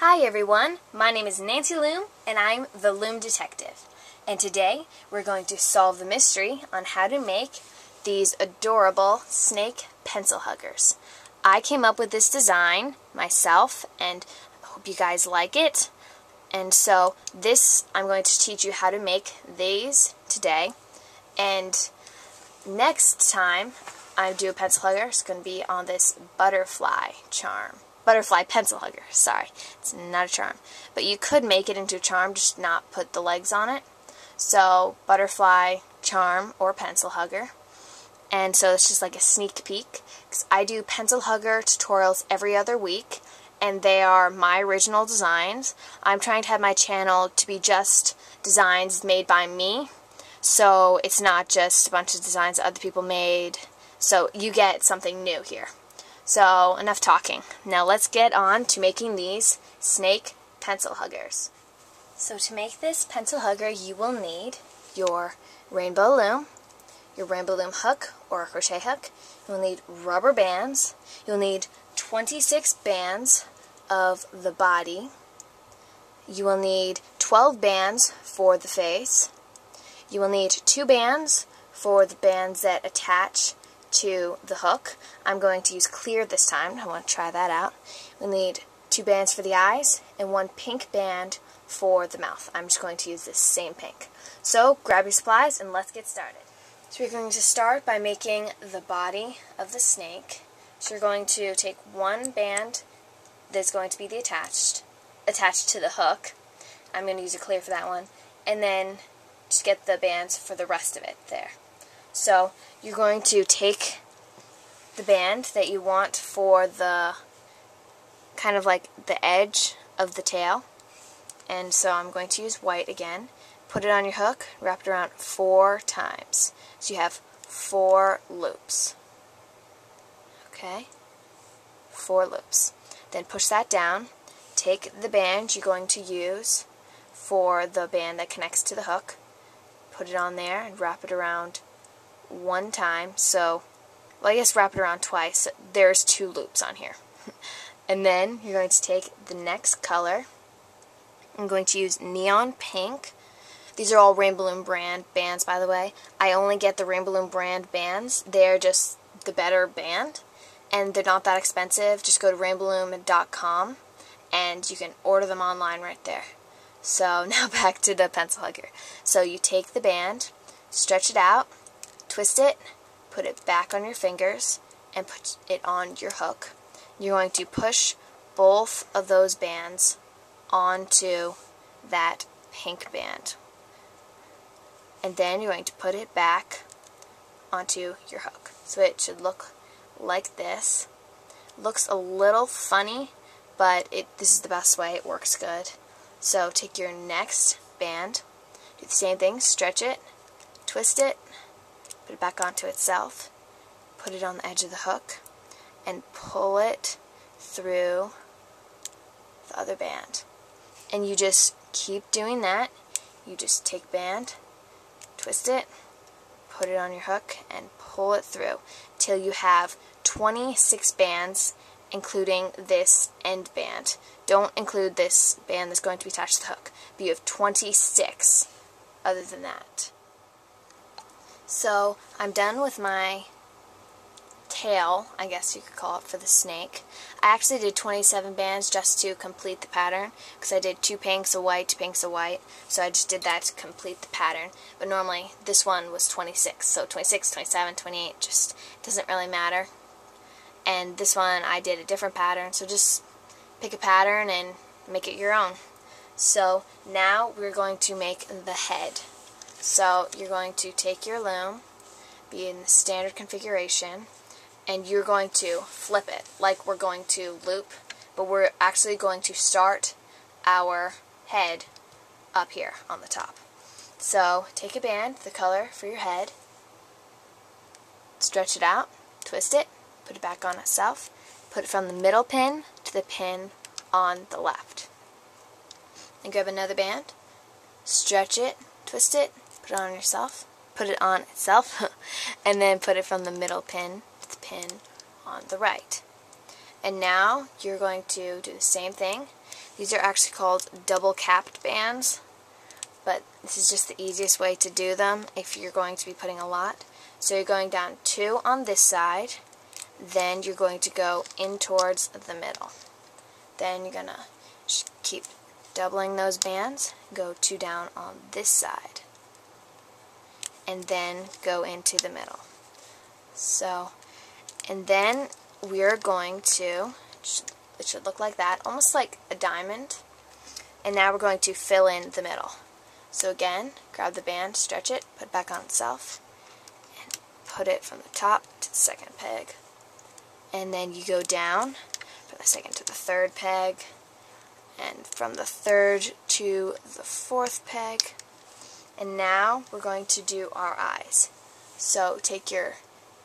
Hi everyone, my name is Nancy Loom and I'm the Loom Detective. And today we're going to solve the mystery on how to make these adorable snake pencil huggers. I came up with this design myself and I hope you guys like it. And so this, I'm going to teach you how to make these today. And next time I do a pencil hugger, it's going to be on this butterfly charm. Butterfly pencil hugger, sorry. It's not a charm. But you could make it into a charm, just not put the legs on it. So, butterfly charm or pencil hugger. And so it's just like a sneak peek. I do pencil hugger tutorials every other week and they are my original designs. I'm trying to have my channel to be just designs made by me. So it's not just a bunch of designs that other people made. So you get something new here. So enough talking. Now let's get on to making these snake pencil huggers. So to make this pencil hugger you will need your rainbow loom, your rainbow loom hook or a crochet hook. You'll need rubber bands. You'll need 26 bands of the body. You will need 12 bands for the face. You will need two bands for the bands that attach to the hook. I'm going to use clear this time. I want to try that out. We'll need two bands for the eyes and one pink band for the mouth. I'm just going to use this same pink. So grab your supplies and let's get started. So we're going to start by making the body of the snake. So you're going to take one band that's going to be the attached, attached to the hook. I'm going to use a clear for that one. And then just get the bands for the rest of it there. So you're going to take the band that you want for the kind of like the edge of the tail. And so I'm going to use white again. Put it on your hook, wrap it around four times. So you have four loops okay? Four loops. Then push that down. Take the band you're going to use for the band that connects to the hook. Put it on there and wrap it around one time. So, well, I guess wrap it around twice. There's two loops on here. and then you're going to take the next color. I'm going to use neon pink. These are all Rainbow Loom brand bands, by the way. I only get the Rainbow Loom brand bands. They're just the better band and they're not that expensive. Just go to rainbowloom.com and you can order them online right there. So now back to the pencil hugger. So you take the band, stretch it out, twist it, put it back on your fingers, and put it on your hook. You're going to push both of those bands onto that pink band. And then you're going to put it back onto your hook. So it should look like this. Looks a little funny, but it this is the best way. It works good. So take your next band, do the same thing, stretch it, twist it, it back onto itself, put it on the edge of the hook, and pull it through the other band. And you just keep doing that. You just take band, twist it, put it on your hook, and pull it through till you have 26 bands including this end band. Don't include this band that's going to be attached to the hook, but you have 26 other than that. So I'm done with my tail, I guess you could call it, for the snake. I actually did 27 bands just to complete the pattern, because I did two pinks, a white, two pinks, a white, so I just did that to complete the pattern. But normally, this one was 26, so 26, 27, 28, just doesn't really matter. And this one, I did a different pattern, so just pick a pattern and make it your own. So now we're going to make the head. So you're going to take your loom, be in the standard configuration, and you're going to flip it like we're going to loop, but we're actually going to start our head up here on the top. So take a band, the color for your head, stretch it out, twist it, put it back on itself, put it from the middle pin to the pin on the left. And grab another band, stretch it, twist it, put it on yourself, put it on itself, and then put it from the middle pin the pin on the right. And now you're going to do the same thing. These are actually called double capped bands, but this is just the easiest way to do them if you're going to be putting a lot. So you're going down two on this side, then you're going to go in towards the middle. Then you're going to keep doubling those bands, go two down on this side, and then go into the middle. So, and then we're going to, it should look like that, almost like a diamond. And now we're going to fill in the middle. So again, grab the band, stretch it, put it back on itself, and put it from the top to the second peg. And then you go down from the second to the third peg, and from the third to the fourth peg. And now we're going to do our eyes. So take your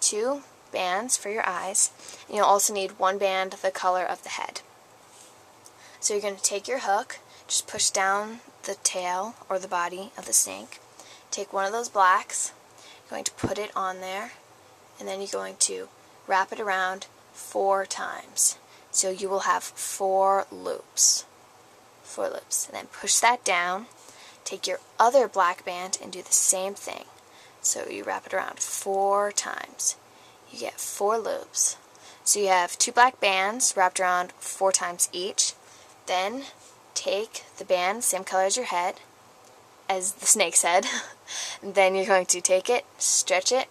two bands for your eyes, and you'll also need one band the color of the head. So you're going to take your hook, just push down the tail or the body of the snake, take one of those blacks, you're going to put it on there, and then you're going to wrap it around four times. So you will have four loops. Four loops. And then push that down, take your other black band and do the same thing. So you wrap it around four times. You get four loops. So you have two black bands wrapped around four times each. Then take the band, same color as your head, as the snake's head. then you're going to take it, stretch it,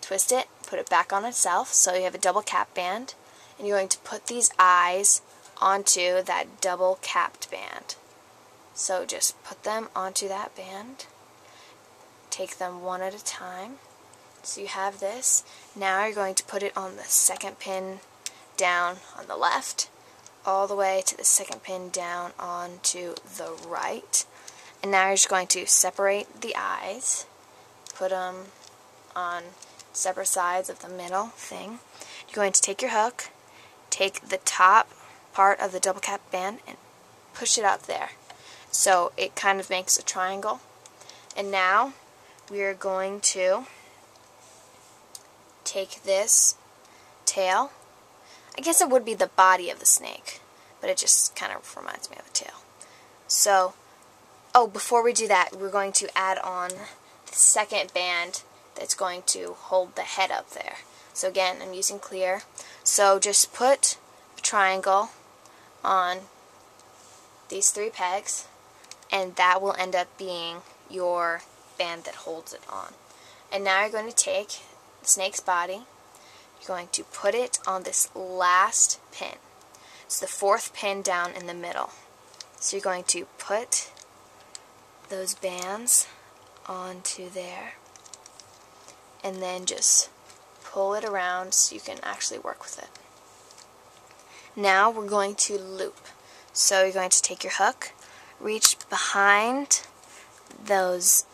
twist it, put it back on itself. So you have a double cap band. And you're going to put these eyes onto that double capped band. So just put them onto that band. Take them one at a time. So you have this. Now you're going to put it on the second pin down on the left, all the way to the second pin down onto the right. And now you're just going to separate the eyes, put them on separate sides of the middle thing. You're going to take your hook, take the top part of the double cap band and push it up there. So it kind of makes a triangle. And now we are going to take this tail. I guess it would be the body of the snake, but it just kind of reminds me of a tail. So, oh, before we do that, we're going to add on the second band that's going to hold the head up there. So again, I'm using clear. So just put a triangle on these three pegs, and that will end up being your band that holds it on. And now you're going to take the snake's body, you're going to put it on this last pin. It's the fourth pin down in the middle. So you're going to put those bands onto there and then just pull it around so you can actually work with it. Now we're going to loop. So you're going to take your hook, reach behind those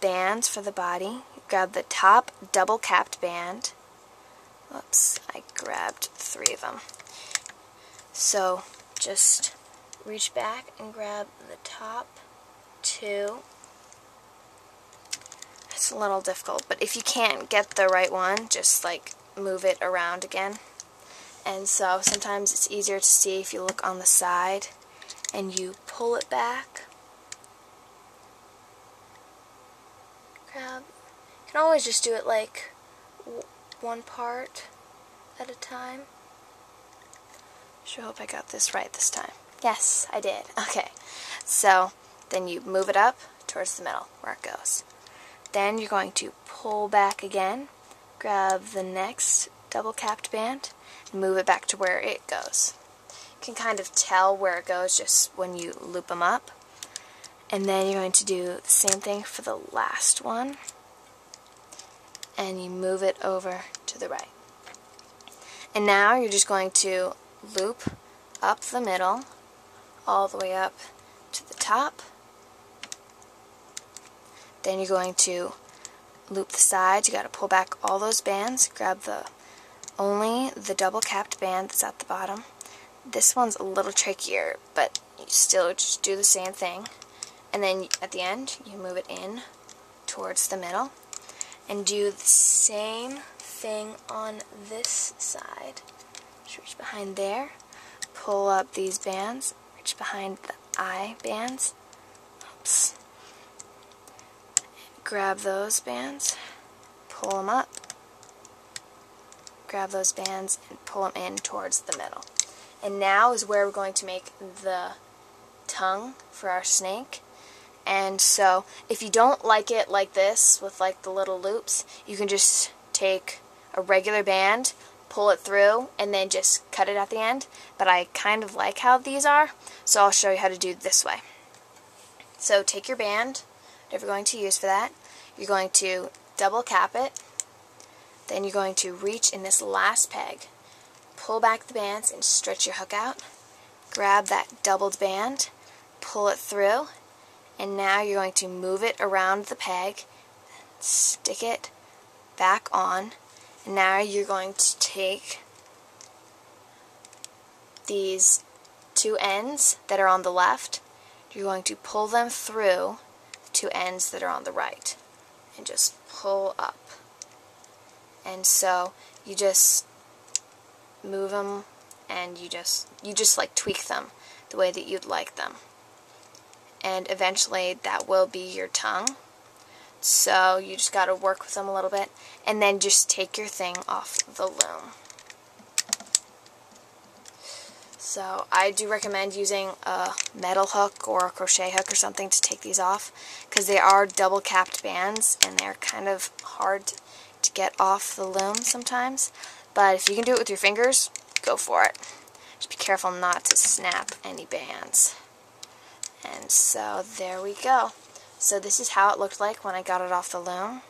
bands for the body. Grab the top double capped band. Whoops, I grabbed three of them. So just reach back and grab the top two. It's a little difficult, but if you can't get the right one, just like move it around again. And so sometimes it's easier to see if you look on the side and you pull it back grab. You can always just do it like one part at a time. Sure hope I got this right this time. Yes, I did. Okay. So, then you move it up towards the middle where it goes. Then you're going to pull back again, grab the next double capped band, and move it back to where it goes. Can kind of tell where it goes just when you loop them up. And then you're going to do the same thing for the last one. And you move it over to the right. And now you're just going to loop up the middle, all the way up to the top. Then you're going to loop the sides. You got to pull back all those bands. Grab the only the double capped band that's at the bottom. This one's a little trickier, but you still just do the same thing and then at the end you move it in towards the middle and do the same thing on this side just reach behind there pull up these bands, reach behind the eye bands. Oops. Grab those bands, pull them up, grab those bands, and pull them in towards the middle. And now is where we're going to make the tongue for our snake. And so if you don't like it like this with like the little loops, you can just take a regular band, pull it through, and then just cut it at the end. But I kind of like how these are, so I'll show you how to do this way. So take your band, whatever you're going to use for that. You're going to double cap it. Then you're going to reach in this last peg. Pull back the bands and stretch your hook out. Grab that doubled band, pull it through, and now you're going to move it around the peg, stick it back on, and now you're going to take these two ends that are on the left, you're going to pull them through the two ends that are on the right, and just pull up. And so you just move them and you just you just like tweak them the way that you'd like them and eventually that will be your tongue. So you just got to work with them a little bit and then just take your thing off the loom. So I do recommend using a metal hook or a crochet hook or something to take these off because they are double capped bands and they're kind of hard to get off the loom sometimes. But if you can do it with your fingers, go for it. Just be careful not to snap any bands. And so there we go. So this is how it looked like when I got it off the loom.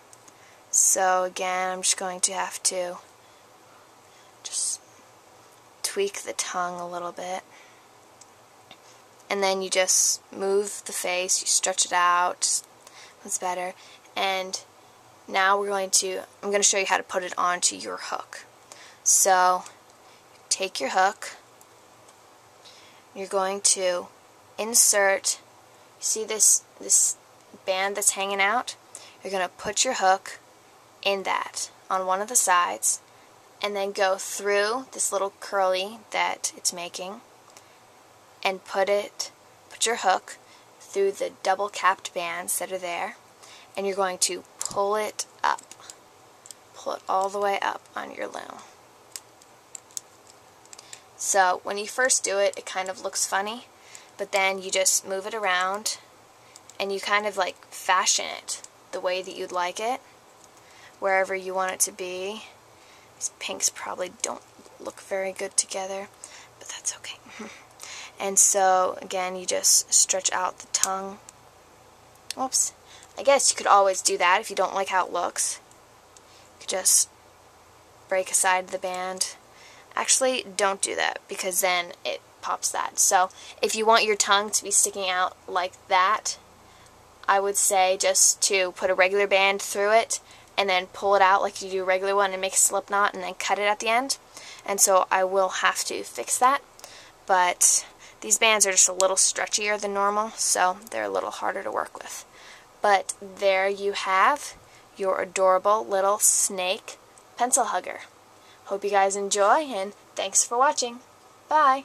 So again, I'm just going to have to just tweak the tongue a little bit. And then you just move the face, you stretch it out, that's better. And now we're going to, I'm going to show you how to put it onto your hook. So, take your hook, you're going to insert, see this, this band that's hanging out? You're going to put your hook in that on one of the sides and then go through this little curly that it's making and put it, put your hook through the double capped bands that are there and you're going to pull it up. Pull it all the way up on your loom. So when you first do it, it kind of looks funny but then you just move it around and you kind of like fashion it the way that you'd like it wherever you want it to be. These pinks probably don't look very good together, but that's okay. and so again, you just stretch out the tongue. Whoops. I guess you could always do that if you don't like how it looks. You could just break aside the band. Actually, don't do that because then it pops that. So if you want your tongue to be sticking out like that, I would say just to put a regular band through it and then pull it out like you do a regular one and make a slip knot and then cut it at the end. And so I will have to fix that. But these bands are just a little stretchier than normal, so they're a little harder to work with. But there you have your adorable little snake pencil hugger. Hope you guys enjoy, and thanks for watching. Bye!